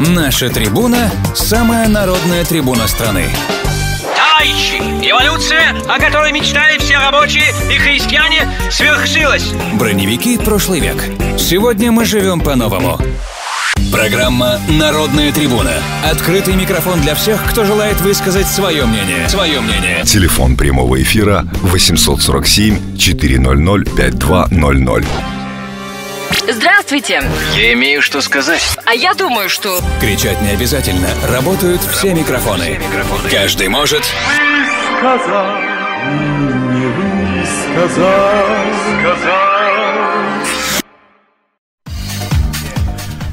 Наша трибуна – самая народная трибуна страны. Товарищи, эволюция, о которой мечтали все рабочие и христиане, свершилась. Броневики прошлый век. Сегодня мы живем по-новому. Программа «Народная трибуна». Открытый микрофон для всех, кто желает высказать свое мнение. Свое мнение. Телефон прямого эфира 847 400 5200. Здравствуйте. Я имею что сказать. А я думаю, что... Кричать не обязательно. Работают все микрофоны. Каждый может... сказал, не высказал, сказал.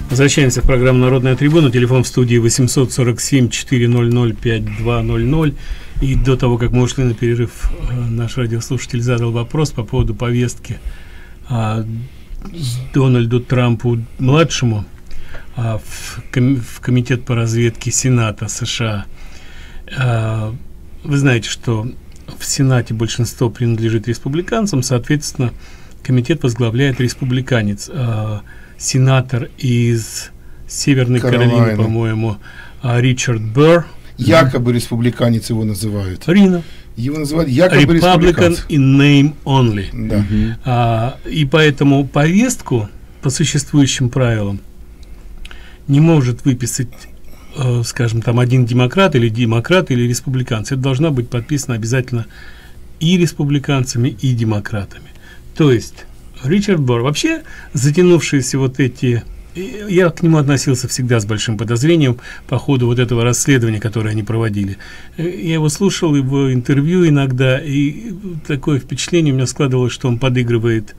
Возвращаемся в программу «Народная трибуна». Телефон в студии 847-400-5200. И до того, как мы ушли на перерыв, э, наш радиослушатель задал вопрос по поводу повестки а, Дональду Трампу младшему а, в, ком в комитет по разведке Сената США. А, вы знаете, что в Сенате большинство принадлежит республиканцам, соответственно, комитет возглавляет республиканец, а, сенатор из Северной Каролины, Каролайна. по-моему, а, Ричард Берр. Якобы республиканец его называют. Рина. Его называют якобы Republican in name only. Да. А, и поэтому повестку по существующим правилам не может выписать, э, скажем, там один демократ или демократ или республиканец. Это должна быть подписано обязательно и республиканцами, и демократами. То есть Ричард Бор вообще затянувшиеся вот эти я к нему относился всегда с большим подозрением по ходу вот этого расследования, которое они проводили. Э, Я его слушал, его интервью иногда, и такое впечатление у меня складывалось, что он подыгрывает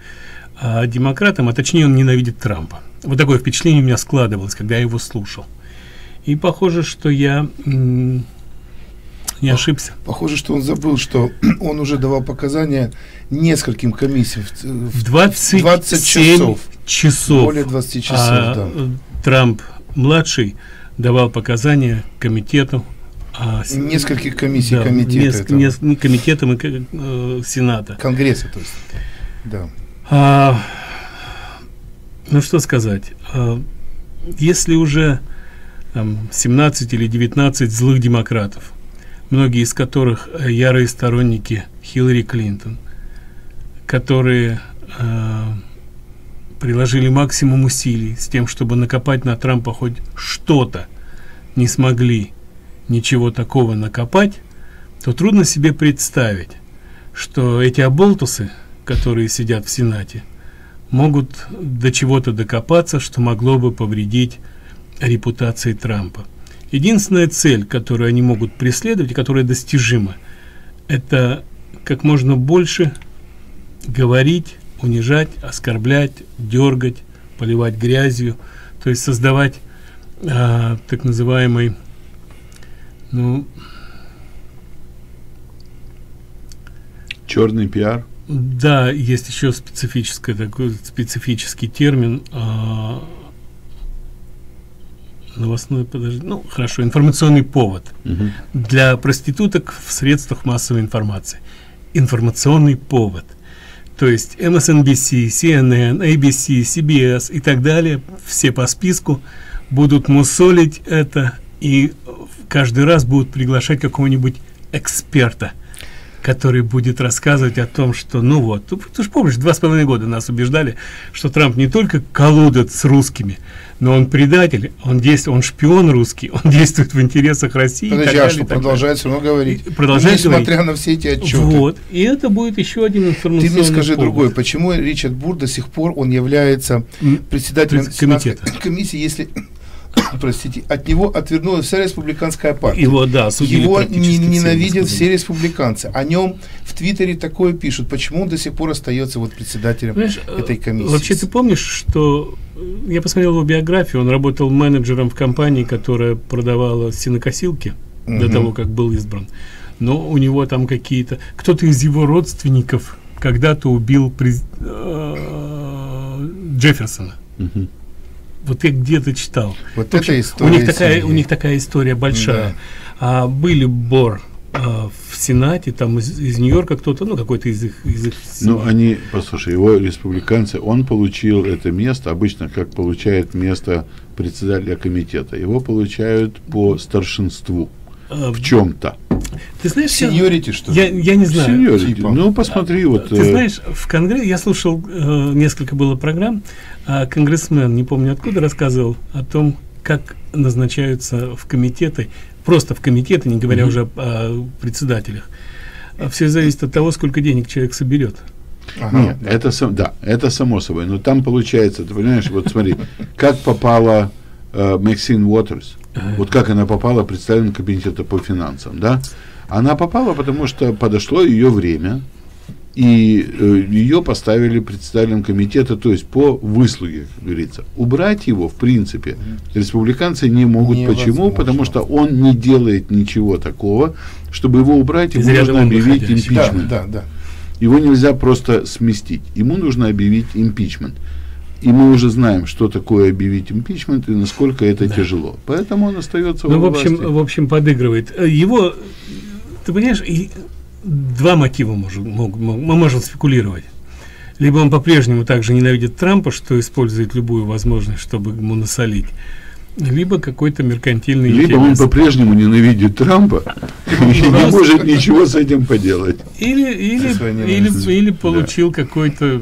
а, демократам, а точнее он ненавидит Трампа. Вот такое впечатление у меня складывалось, когда я его слушал. И похоже, что я не ошибся. Похоже, что он забыл, что он уже давал показания нескольким комиссиям в, в В 27 20 часов. часов, Более 20 часов, а, да. э, Трамп младший давал показания комитету а, Нескольких комиссий да, комитета неск- этого. неск- не комитетам и ко- э, сената. Конгресса, то есть. Да. А, ну что сказать, а, если уже там, 17 или 19 злых демократов, многие из которых э, ярые сторонники Хиллари Клинтон, которые а, приложили максимум усилий с тем, чтобы накопать на Трампа хоть что-то, не смогли ничего такого накопать, то трудно себе представить, что эти оболтусы, которые сидят в Сенате, могут до чего-то докопаться, что могло бы повредить репутации Трампа. Единственная цель, которую они могут преследовать, и которая достижима, это как можно больше говорить, унижать, оскорблять, дергать, поливать грязью, то есть создавать а, так называемый, ну, Черный пиар. Да, есть еще специфический такой специфический термин а, новостной, подожди, ну хорошо, информационный повод Мгм. для проституток в средствах массовой информации. Информационный повод. То есть MSNBC, CNN, ABC, CBS и так далее, все по списку будут мусолить это и каждый раз будут приглашать какого-нибудь эксперта, который будет рассказывать о том, что, ну вот, ты, ты же помнишь, два с половиной года нас убеждали, что Трамп не только колодит с русскими, но он предатель, он действует, он шпион русский, он действует в интересах России. Подожди, а что продолжает все равно говорить? И продолжает Несмотря говорить. на все эти отчеты. Вот, и это будет еще один Ты информационный мне скажи повод. другое, почему Ричард Бур до сих пор он является председателем комитета. комиссии, если, простите, от него отвернулась вся республиканская партия. Его, да, Его ненавидят все республиканцы. О нем в Твиттере такое пишут. Почему он до сих пор остается вот председателем Знаешь, э, этой комиссии? Вообще, ты помнишь, что э, я посмотрел его биографию, он работал менеджером в компании, которая продавала сенокосилки до Мгм. того, как был избран. Но у него там какие-то... Кто-то из его родственников когда-то убил през- э, Джефферсона. Мгм. Вот я где-то читал. Вот общем, эта история у них такая, семьи. у них такая история большая. Да. А, были Бор а, в в Сенате, там из, из Нью-Йорка кто-то, ну, какой-то из их... Из их Ну, они, послушай, его республиканцы, он получил это место, обычно как получает место председателя комитета, его получают по старшинству а, в чем-то. Ты знаешь, я- Сеньорити, что ли? я, я не знаю. Сеньорити. типа. Ну, посмотри, вот... Ты э, знаешь, в Конгрессе я слушал э, несколько было программ, а конгрессмен, не помню откуда, рассказывал о том, как назначаются в комитеты, просто в комитеты, не говоря уже о, о председателях. Все зависит от того, сколько денег человек соберет. Ага, Нет, да. это, сам- да, это само собой. Но там получается, ты понимаешь, вот смотри, как попала э, Максин Уотерс, вот как она попала представителем комитета по финансам, да? Она попала, потому что подошло ее время, и э, ее поставили председателем комитета, то есть по выслуге, как говорится. Убрать его, в принципе, республиканцы не могут. Почему? Невозможно. Потому что он не делает ничего такого, чтобы его убрать, ряда нужно объявить выходящий. Да, импичмент. да, да. Его нельзя просто сместить. Ему нужно объявить импичмент. И мы уже знаем, что такое объявить импичмент и насколько это тяжело. Поэтому он остается Ну, в во общем, власти. в общем, подыгрывает. Э, Его, ты понимаешь, и два мотива можем, мог- мы можем спекулировать. Либо он по-прежнему также ненавидит Трампа, что использует любую возможность, чтобы ему насолить, либо какой-то меркантильный Либо он интерес. по-прежнему ненавидит Трампа и не может ничего с этим поделать. Или, или, или, или получил какой-то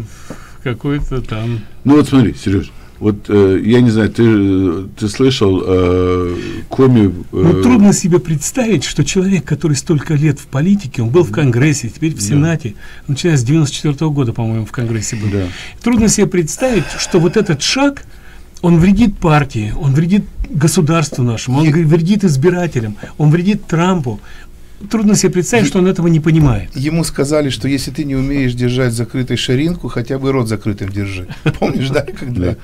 какой-то там Ну вот смотри, Сереж, вот э, я не знаю, ты, ты слышал э, коми... э, Ну, трудно себе представить, что человек, который столько лет в политике, он был в Конгрессе, теперь в Сенате, начиная с 94 года, по-моему, в Конгрессе был. Да. Трудно себе представить, что вот этот шаг, он вредит партии, он вредит государству нашему, он вредит избирателям, он вредит Трампу. Трудно себе представить, что он этого не понимает. Ему сказали, что если ты не умеешь держать закрытой ширинку, хотя бы рот закрытым держи. Помнишь, да, когда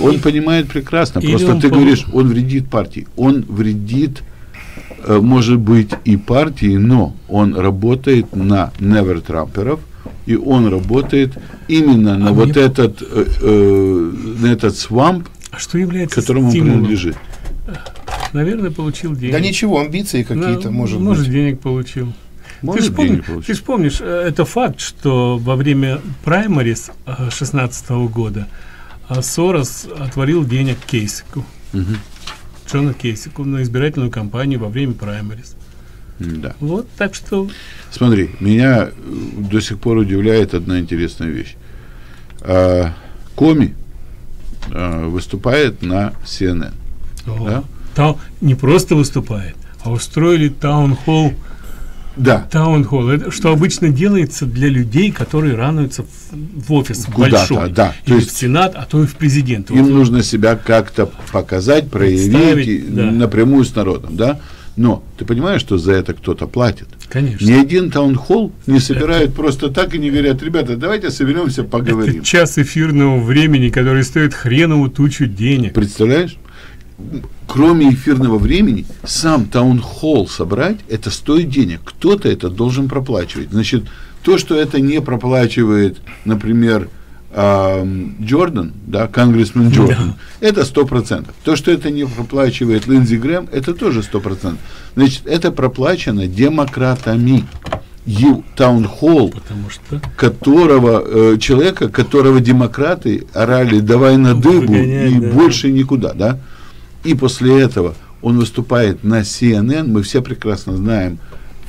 Он понимает прекрасно. Просто ты говоришь, он вредит партии. Он вредит, э, может быть, и партии, но он работает на Never Трамперов, и он работает именно на А вот этот, э, э, на этот свамп, а что является которому он принадлежит. Наверное, получил денег. Да ничего, амбиции какие-то, Ну, может может, быть. денег получил. Может, ты же получить. ты ж помнишь, э, это факт, что во время праймарис 16 года а, Сорос отворил денег Кейсику. Мгм. Джона Кейсику на избирательную кампанию во время праймарис. Да. Вот, так что Смотри, меня э, до сих пор удивляет одна интересная вещь. А, Коми а, выступает на CNN. о, Да? Та- не просто выступает, а устроили таунхолл. Да, Таунхолл, это что обычно делается для людей, которые рануются в, в офис Куда-то, большой. да. То есть в Сенат, а то и в президенты. им Вот нужно себя как-то показать, проявить и да. напрямую с народом, да? Но ты понимаешь, что за это кто-то платит? Конечно. Ни один таунхолл не собирают просто так и не говорят, ребята, давайте соберемся, поговорим. Это час эфирного времени, который стоит хреновую тучу денег. Представляешь? Кроме эфирного времени, сам таунхолл собрать, это стоит денег. Кто-то это должен проплачивать. Значит, то, что это не проплачивает, например, Джордан, да, конгрессмен Джордан, это сто процентов. То, что это не проплачивает Линдзи Грэм, это тоже сто процентов. Значит, это проплачено демократами. Таунхолл что которого э, человека, которого демократы орали давай на дыбу Выгонять, и да. больше никуда, да? И после этого он выступает на CNN, мы все прекрасно знаем,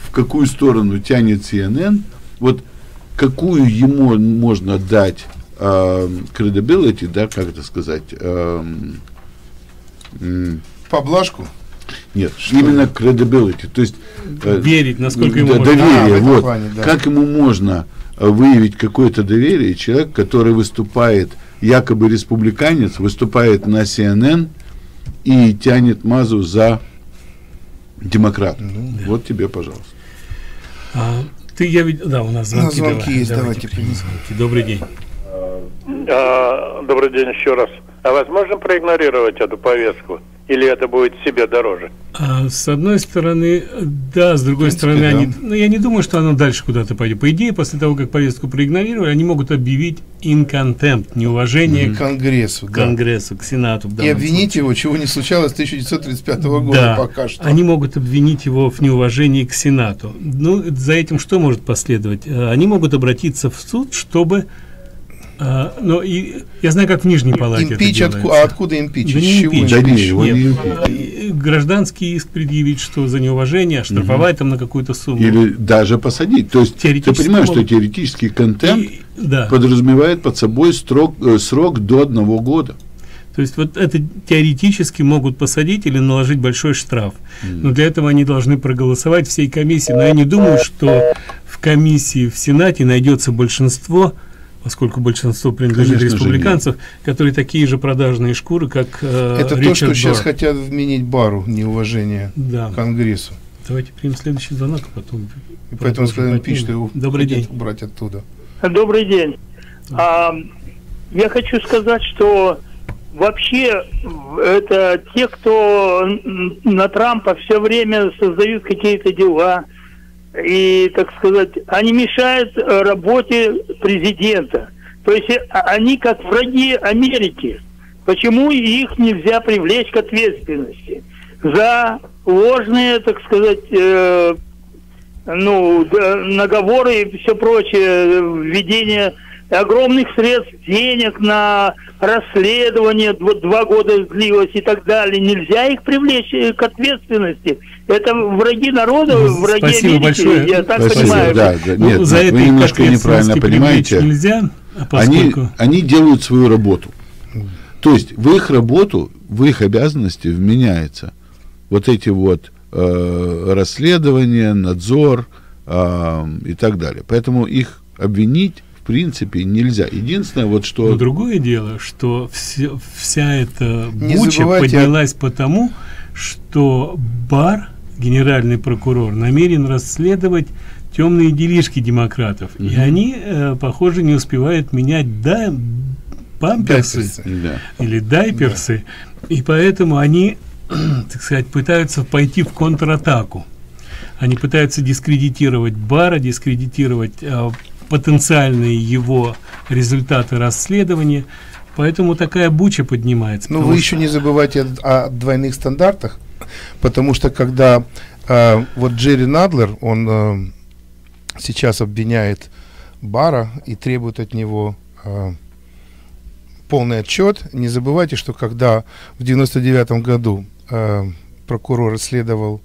в какую сторону тянет CNN, вот какую ему можно дать э, credibility, да, как это сказать, м, Поблажку? нет, именно credibility, то есть э, верить, насколько ему можно. доверие, А, вот. плане, да. Как ему можно э, выявить какое-то доверие, человек, который выступает, якобы республиканец, выступает на CNN и тянет мазу за демократа. Ну, Вот тебе, пожалуйста. А, ты, я видел, да, у нас звонки. звонки давай, есть, давайте давайте примем звонки. Добрый день. А, Добрый день еще раз. А возможно проигнорировать эту повестку? Или это будет себе дороже? А, с одной стороны, да, с другой принципе, стороны, да. они, ну, я не думаю, что оно дальше куда-то пойдет. По идее, после того, как повестку проигнорировали, они могут объявить инконтемпт, неуважение к Конгрессу, да. Конгрессу, к Сенату. И обвинить его, чего не случалось с 1935 года да, пока что. они могут обвинить его в неуважении к Сенату. Ну, за этим что может последовать? Э, Они могут обратиться в суд, чтобы... э, Но и я знаю, как в Нижней Палате Импич, это отку- а откуда импич? Да не чего импич. Да импич? не, его Нет, не э, гражданский иск предъявить, что за неуважение, оштрафовать там на какую-то сумму. Или даже посадить. То есть ты Теоретически понимаешь, что теоретический контент И- да. подразумевает под собой срок, э, срок до одного года. То есть вот это теоретически могут посадить или наложить большой штраф. Но для этого они должны проголосовать всей комиссии. Но я не думаю, что в комиссии в Сенате найдется большинство, поскольку большинство принадлежит Конечно республиканцев, которые такие же продажные шкуры, как э, Это то, Ричард что сейчас Дор. хотят вменить Бару, неуважение Да. к Конгрессу. Давайте примем следующий звонок, а потом... И поэтому продолжим сказал по импич, теме. что его Добрый день. убрать оттуда. Добрый день. А, я хочу сказать, что вообще это те, кто на Трампа все время создают какие-то дела, и, так сказать, они мешают э, работе президента. То есть э, а- они как враги Америки. Почему их нельзя привлечь к ответственности за ложные, так сказать, э, ну, наговоры и все прочее, введение огромных средств, денег на расследование, дв- два года длилось и так далее. Нельзя их привлечь э, к ответственности. Это враги народа, Ну, враги спасибо Америки, большое. я так Спасибо, понимаю. да, да, Ну, нет, за вы это немножко неправильно понимаете. нельзя, а Они, поскольку... они делают свою работу. То есть в их работу, в их обязанности вменяется вот эти вот э, расследования, надзор э, и так далее. Поэтому их обвинить в принципе нельзя. Единственное, вот что... Но другое дело, что все, вся эта Не буча забывайте поднялась потому, что Бар, генеральный прокурор, намерен расследовать темные делишки демократов. И они, э, похоже, не успевают менять да, памперсы Дайперсы. Да. или дайперсы. И поэтому они, так сказать, пытаются пойти в контратаку. Они пытаются дискредитировать Бара, дискредитировать э, потенциальные его результаты расследования. Поэтому такая буча поднимается. Но потому вы что- еще не забывайте о, о двойных стандартах, потому что когда э, вот Джерри Надлер, он э, сейчас обвиняет Бара и требует от него э, полный отчет, не забывайте, что когда в 99 году э, прокурор расследовал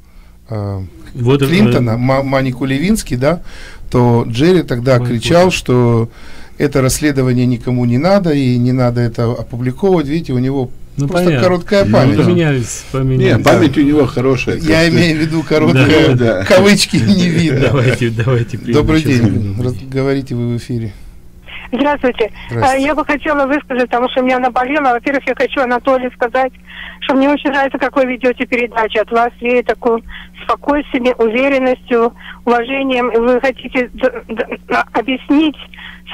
э, Вот, э, Клинтона, Ма- Манику Левинский, да, то Джерри тогда Ой, кричал, что это расследование никому не надо, и не надо это опубликовывать. Видите, у него Ну, просто понятно. короткая Ну, память. да. поменялись, поменялись. Нет, память у него хорошая. Я имею в виду короткая, Да, да. кавычки не видно. Давайте, давайте. Добрый день. Говорите вы в эфире. Здравствуйте. Здравствуйте. А, Я бы хотела высказать, потому что у меня наболело. Во-первых, я хочу Анатолию сказать, что мне очень нравится, как вы ведете передачи. От вас веет такой спокойствием, уверенностью, уважением. Вы хотите объяснить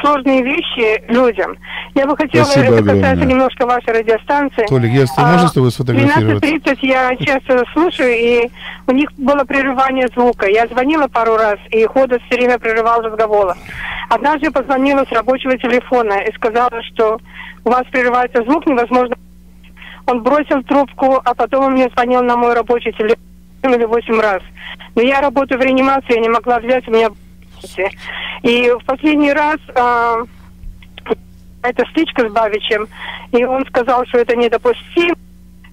сложные вещи людям. Я бы хотела, Спасибо это касается огромное. немножко вашей радиостанции. Толик, я с- А, можно с тобой сфотографироваться? 12.30 я часто слушаю, и у них было прерывание звука. Я звонила пару раз, и Ходос все время прерывал разговор. Однажды я позвонила с рабочего телефона и сказала, что у вас прерывается звук, невозможно. Он бросил трубку, а потом он мне звонил на мой рабочий телефон или восемь раз. Но я работаю в реанимации, я не могла взять, у меня... И в последний раз... а, это стычка с Бабичем, и он сказал, что это недопустимо,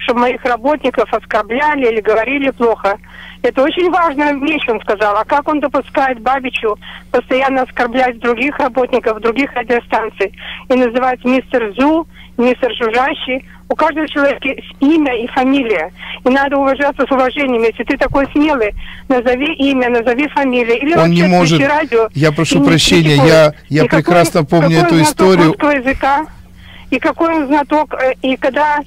чтобы моих работников оскорбляли или говорили плохо. Это очень важная вещь, он сказал. А как он допускает Бабичу постоянно оскорблять других работников, других радиостанций и называть мистер Зу, мистер Жужжащий? У каждого человека есть имя и фамилия. И надо уважаться с уважением. Если ты такой смелый, назови имя, назови фамилию. Или Он не может- радио я прошу прощения, я- я И прекрасно помню какой эту историю. языка, и какой он знаток. э, И когда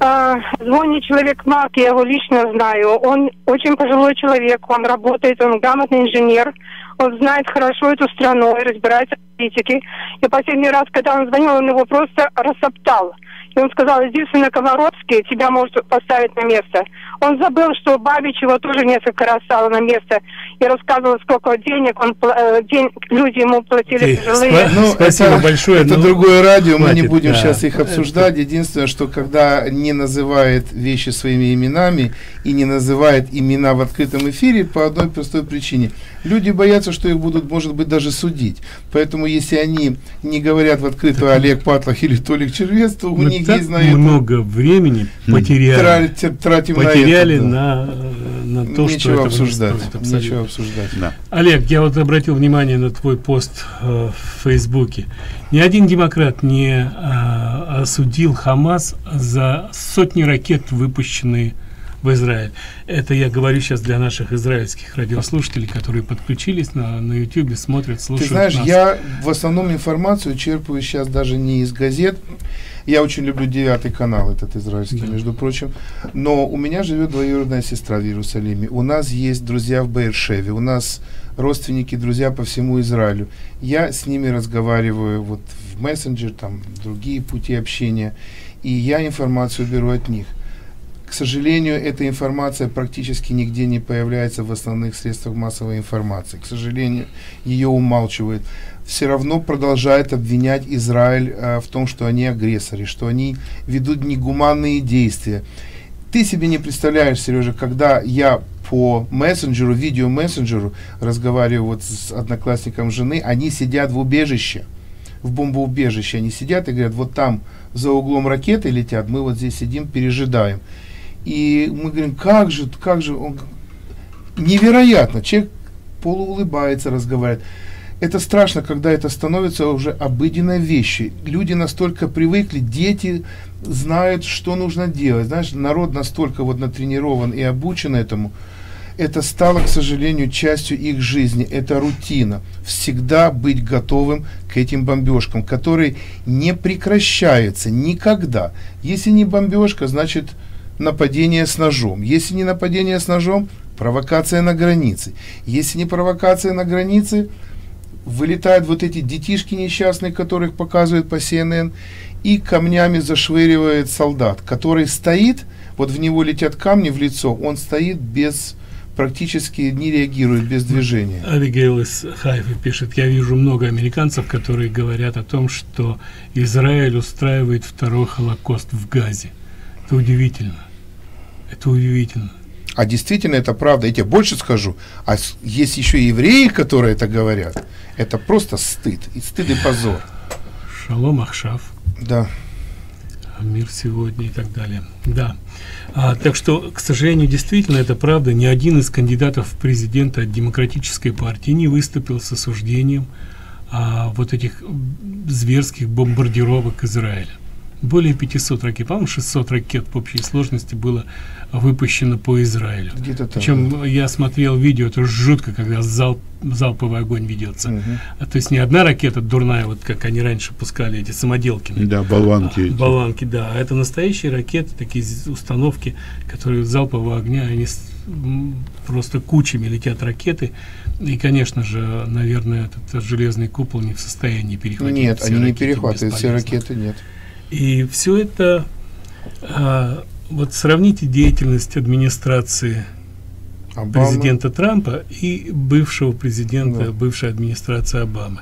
э, звонит человек Мак, я его лично знаю, он очень пожилой человек, он работает, он грамотный инженер, он знает хорошо эту страну и разбирается в политике. И последний раз, когда он звонил, он его просто рассоптал. И он сказал, иди на Комаровский, тебя может поставить на место. Он забыл, что Бабич его тоже несколько раз стал на место и рассказывал, сколько денег он э, день, люди ему платили спа- Ну, Спасибо это, большое, Это ну, другое радио, мы не хватит, будем да. сейчас их обсуждать. Единственное, что когда не называет вещи своими именами и не называет имена в открытом эфире по одной простой причине. Люди боятся, что их будут, может быть, даже судить. Поэтому, если они не говорят в открытую Олег Патлах или Толик Червец, то у них так это много времени потеряли, тратим, тратим на потеряли это, да. на, на то, что Нечего не обсуждать. стоит. Нечего обсуждать. Да. Олег, я вот обратил внимание на твой пост э, в Фейсбуке. Ни один демократ не э, осудил Хамас за сотни ракет, выпущенные в Израиль. Это я говорю сейчас для наших израильских радиослушателей, которые подключились на, на YouTube, смотрят, Ты слушают знаешь, нас. я в основном информацию черпаю сейчас даже не из газет. Я очень люблю девятый канал, этот израильский, Да. между прочим. Но у меня живет двоюродная сестра в Иерусалиме. У нас есть друзья в Бейершеве. У нас родственники, друзья по всему Израилю. Я с ними разговариваю вот в мессенджер, там другие пути общения. И я информацию беру от них. К сожалению, эта информация практически нигде не появляется в основных средствах массовой информации. К сожалению, ее умалчивают. Все равно продолжает обвинять Израиль э, в том, что они агрессоры, что они ведут негуманные действия. Ты себе не представляешь, Сережа, когда я по мессенджеру, видеомессенджеру разговариваю вот с одноклассником жены, они сидят в убежище, в бомбоубежище, они сидят и говорят, вот там за углом ракеты летят, мы вот здесь сидим, пережидаем. И мы говорим, как же, как же, он, невероятно, человек полуулыбается, разговаривает. Это страшно, когда это становится уже обыденной вещью. Люди настолько привыкли, дети знают, что нужно делать. Знаешь, народ настолько вот натренирован и обучен этому. Это стало, к сожалению, частью их жизни. Это рутина. Всегда быть готовым к этим бомбежкам, которые не прекращаются никогда. Если не бомбежка, значит нападение с ножом. Если не нападение с ножом, провокация на границе. Если не провокация на границе, вылетают вот эти детишки несчастные, которых показывают по CNN, и камнями зашвыривает солдат, который стоит, вот в него летят камни в лицо, он стоит без, практически не реагирует, без движения. Абигейл из Хайфы пишет, я вижу много американцев, которые говорят о том, что Израиль устраивает второй Холокост в Газе. Это удивительно. Это удивительно. А действительно это правда. Я тебе больше скажу. А есть еще и евреи, которые это говорят. Это просто стыд. И стыд и позор. Шалом Ахшав. Да. мир сегодня и так далее. Да. А, так что, к сожалению, действительно, это правда. Ни один из кандидатов в президенты от демократической партии не выступил с осуждением а, вот этих зверских бомбардировок Израиля. Более 500 ракет, по-моему, 600 ракет в общей сложности было выпущено по Израилю. Где-то так. Причем я смотрел видео, это жутко, когда залп, залповый огонь ведется. Мгм. А, то есть не одна ракета дурная, вот как они раньше пускали, эти самоделки. Да, болванки. эти. Болванки, да. А это настоящие ракеты, такие установки, которые залпового огня, они с- м, просто кучами летят ракеты. И, конечно же, наверное, этот железный купол не в состоянии перехватить. Нет, они не перехватывают все ракеты, нет. И все это, а, вот сравните деятельность администрации Обама. президента Трампа и бывшего президента, Да. бывшей администрации Обамы.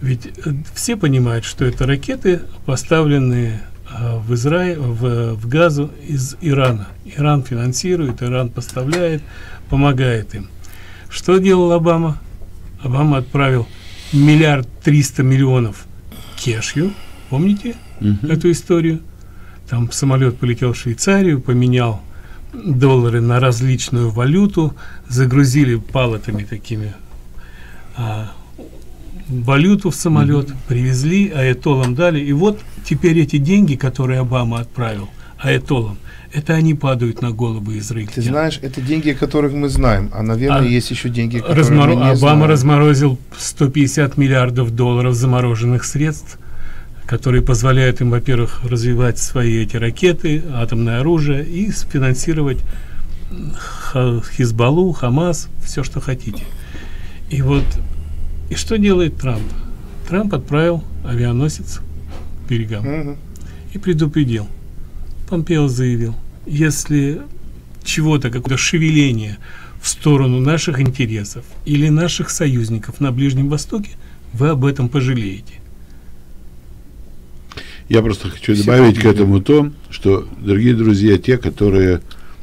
Ведь э, все понимают, что это ракеты, поставленные а, в Израиль, в, в Газу из Ирана. Иран финансирует, Иран поставляет, помогает им. Что делал Обама? Обама отправил миллиард триста миллионов кешью, помните Мгм. эту историю? Там самолет полетел в Швейцарию, поменял доллары на различную валюту, загрузили палатами такими а, валюту в самолет, привезли, аэтолам дали. И вот теперь эти деньги, которые Обама отправил аэтолам, это они падают на головы Ты израильтян. знаешь, это деньги, которых мы знаем, а, наверное, А есть еще деньги, которые Разморо- мы не Обама знаем. разморозил 150 миллиардов долларов замороженных средств, которые позволяют им, во-первых, развивать свои эти ракеты, атомное оружие и сфинансировать Ха- Хизбаллу, Хамас, все, что хотите. И вот, и что делает Трамп? Трамп отправил авианосец к берегам. Мгм. и предупредил. Помпео заявил, если чего-то, какое-то шевеление в сторону наших интересов или наших союзников на Ближнем Востоке, вы об этом пожалеете. Я просто хочу добавить к этому то, что, дорогие друзья, те, которые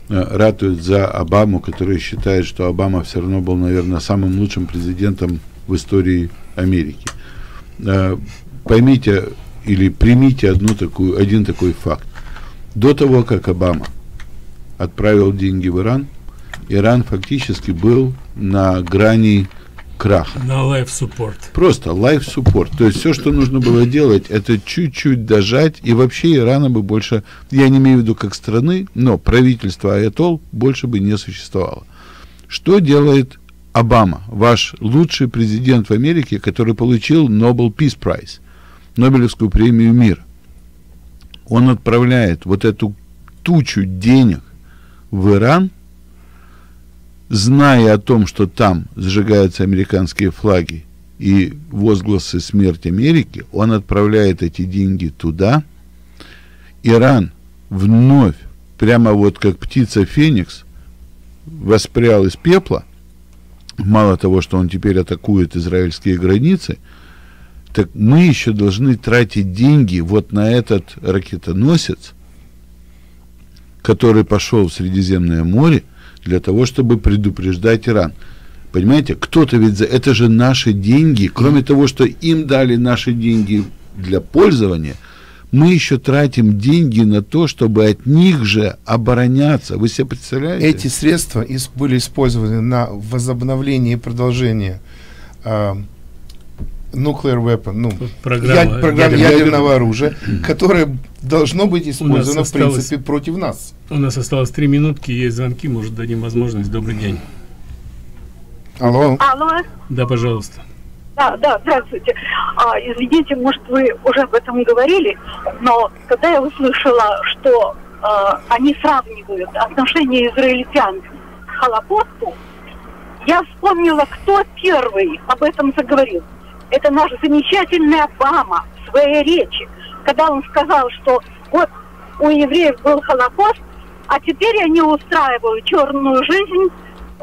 э, ратуют за Обаму, которые считают, что Обама все равно был, наверное, самым лучшим президентом в истории Америки. Э, поймите или примите одну такую, один такой факт. До того, как Обама отправил деньги в Иран, Иран фактически был на грани краха. На support. Просто support. То есть все, что нужно было делать, это чуть-чуть дожать, и вообще Ирана бы больше, я не имею в виду как страны, но правительство Аятол больше бы не существовало. Что делает Обама, ваш лучший президент в Америке, который получил Nobel Peace Prize, Нобелевскую премию мира? Он отправляет вот эту тучу денег в Иран, зная о том, что там сжигаются американские флаги и возгласы смерти Америки, он отправляет эти деньги туда. Иран вновь, прямо вот как птица Феникс, воспрял из пепла. Мало того, что он теперь атакует израильские границы, так мы еще должны тратить деньги вот на этот ракетоносец, который пошел в Средиземное море для того, чтобы предупреждать Иран. Понимаете, кто-то ведь за это же наши деньги, кроме того, что им дали наши деньги для пользования, мы еще тратим деньги на то, чтобы от них же обороняться. Вы себе представляете? Эти средства были использованы на возобновление и продолжение э, nuclear weapon, ну, Программа я, программа ядерного- ядерного оружия, которое должно быть использовано, в принципе, против нас. У нас осталось три минутки, есть звонки, может дадим возможность. Добрый день. Алло. Алло. Да, пожалуйста. Да, да, здравствуйте. А, извините, может, вы уже об этом говорили, но когда я услышала, что а, они сравнивают отношение израильтян к Холокосту, я вспомнила, кто первый об этом заговорил. Это наш замечательный Обама в своей речи, когда он сказал, что вот у евреев был Холокост, а теперь они устраивают черную жизнь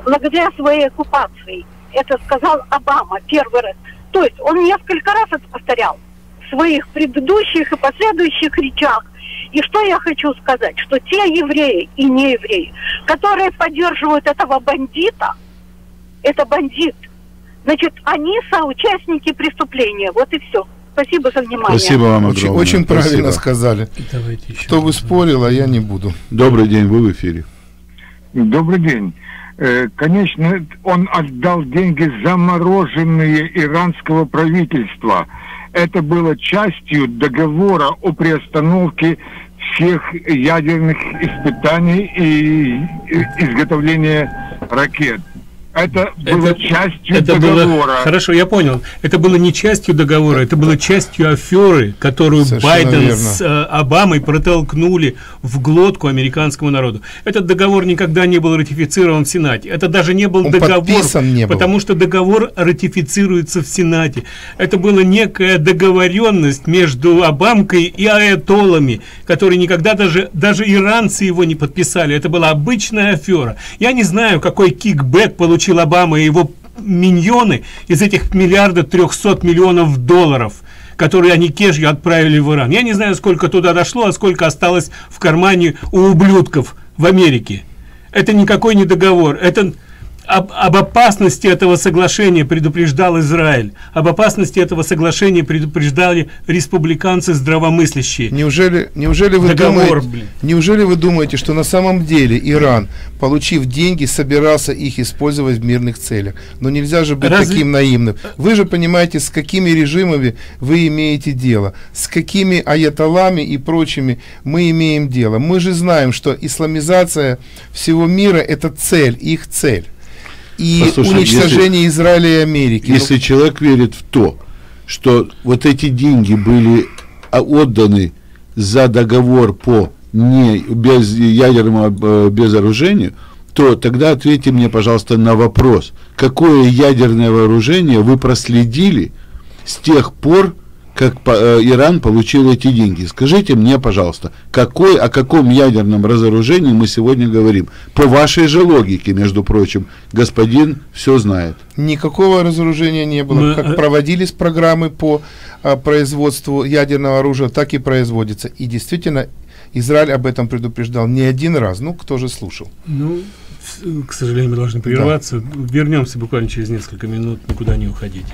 благодаря своей оккупации. Это сказал Обама первый раз. То есть он несколько раз это повторял в своих предыдущих и последующих речах. И что я хочу сказать, что те евреи и не евреи, которые поддерживают этого бандита, это бандит, значит, они соучастники преступления. Вот и все. Спасибо за внимание. Спасибо вам Очень, огромное. очень правильно Спасибо. сказали. Давайте еще. Кто бы спорил, а я не буду. Добрый день, вы в эфире. Добрый день. Э, Конечно, он отдал деньги замороженные иранского правительства. Это было частью договора о приостановке всех ядерных испытаний и изготовления ракет. Это было частью это договора. было хорошо, я понял. Это было не частью договора, это было частью аферы, которую Совершенно Байден верно. с э, Обамой протолкнули в глотку американскому народу. Этот договор никогда не был ратифицирован в Сенате. Это даже не был Он договор, подписан не был. потому что договор ратифицируется в Сенате. Это была некая договоренность между Обамкой и аятолами, которые никогда даже даже иранцы его не подписали. Это была обычная афера. Я не знаю, какой кикбэк получил Обама и его миньоны из этих миллиарда трехсот миллионов долларов которые они кешью отправили в Иран. Я не знаю, сколько туда дошло, а сколько осталось в кармане у ублюдков в Америке. Это никакой не договор. Это об, об опасности этого соглашения предупреждал Израиль. Об опасности этого соглашения предупреждали республиканцы здравомыслящие. Неужели, неужели, вы Договор, думаете, блин. неужели вы думаете, что на самом деле Иран, получив деньги, собирался их использовать в мирных целях? Но нельзя же быть Разве- таким наивным. Вы же понимаете, с какими режимами вы имеете дело, с какими аятолами и прочими мы имеем дело. Мы же знаем, что исламизация всего мира – это цель, их цель. И Послушай, уничтожение Израиля и Америки. Ну, Если человек верит в то, что вот эти деньги были а, отданы за договор по не без ядерному э, безоружению, то тогда ответьте мне, пожалуйста, на вопрос, какое ядерное вооружение вы проследили с тех пор, как по- э, Иран получил эти деньги. Скажите мне, пожалуйста, какой, о каком ядерном разоружении мы сегодня говорим? По вашей же логике, между прочим, господин все знает. Никакого разоружения не было. Мы, как э, проводились программы по а, производству ядерного оружия, так и производится. И действительно, Израиль об этом предупреждал не один раз. Ну, кто же слушал? Ну, к сожалению, мы должны прерваться. Вернемся буквально через несколько минут. Никуда не уходите.